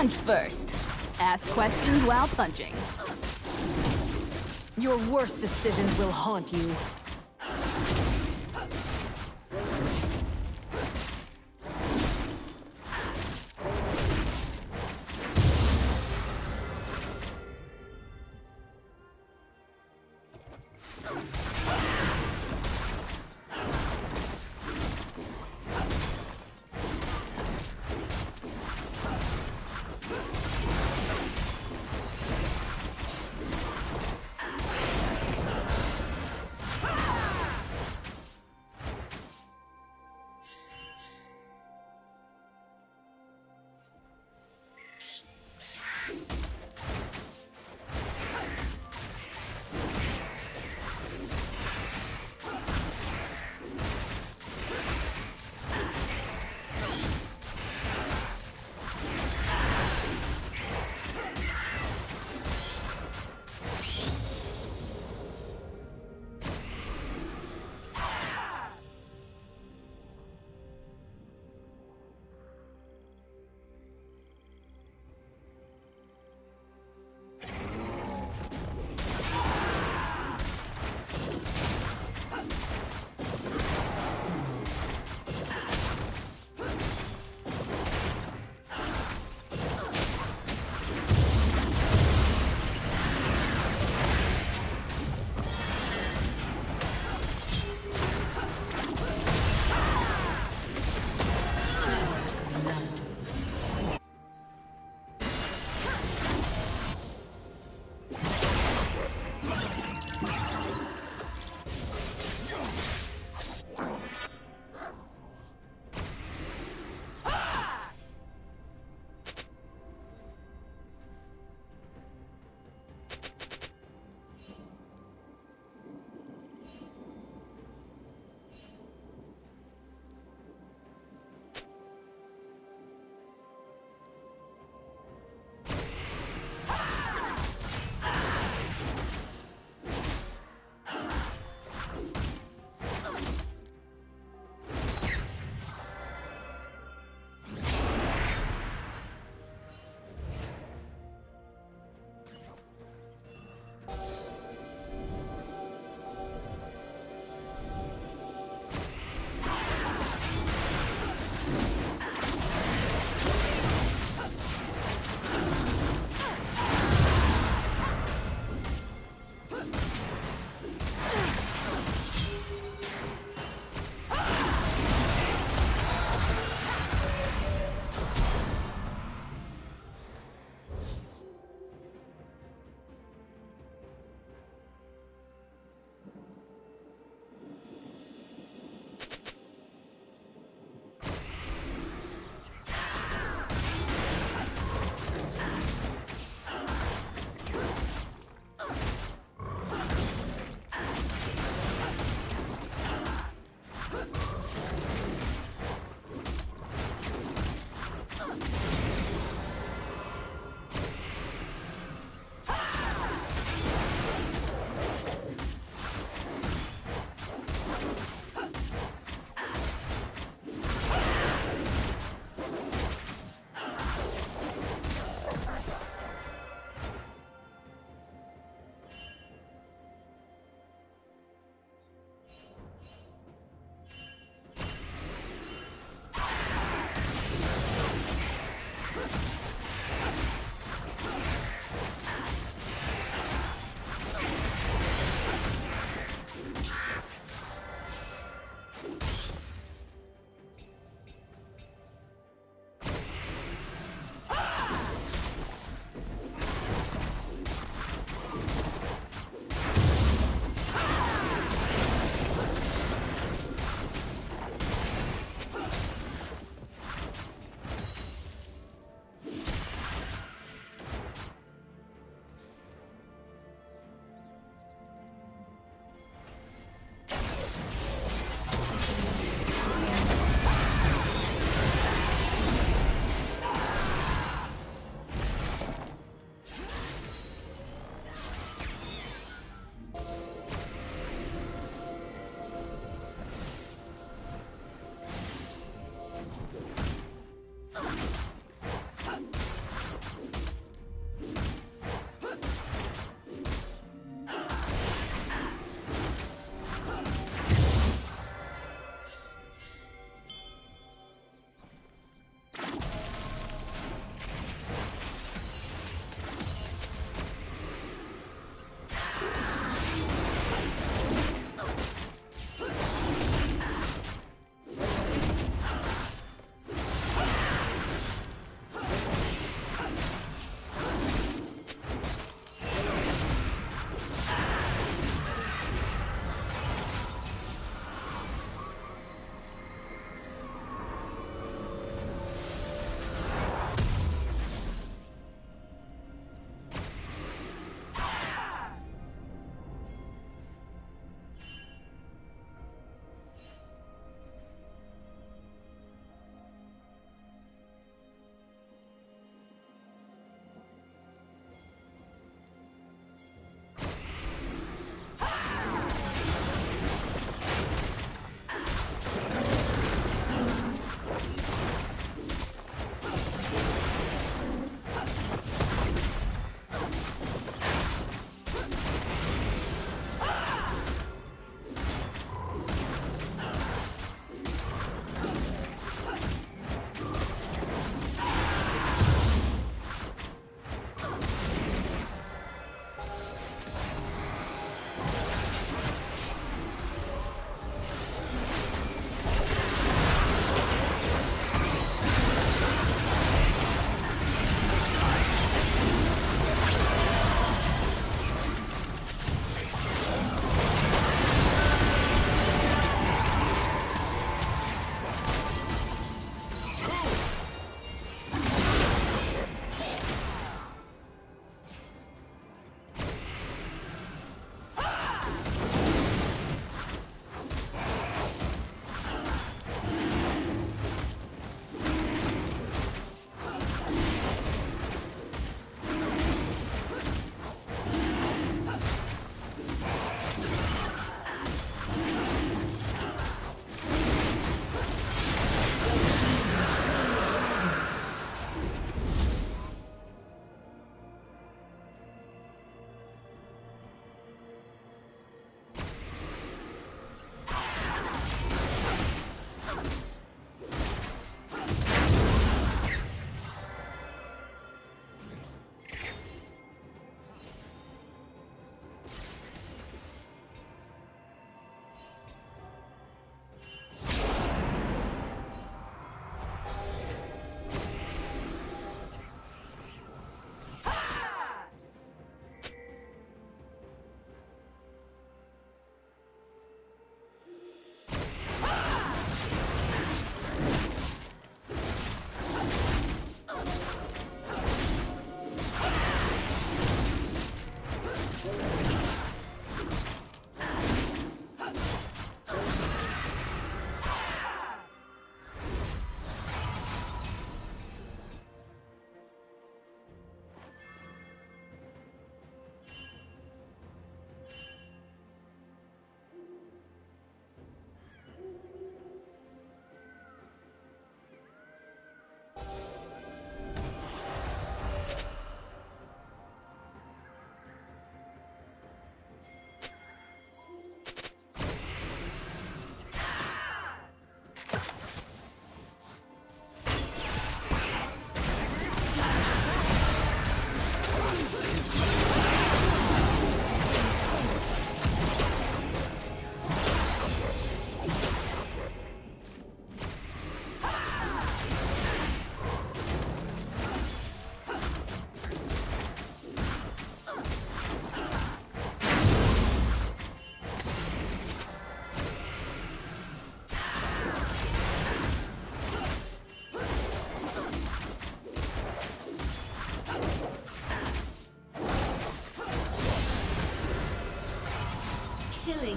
Punch first. Ask questions while punching. Your worst decisions will haunt you.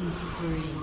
Killing spree.